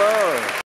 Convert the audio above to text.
Bravo.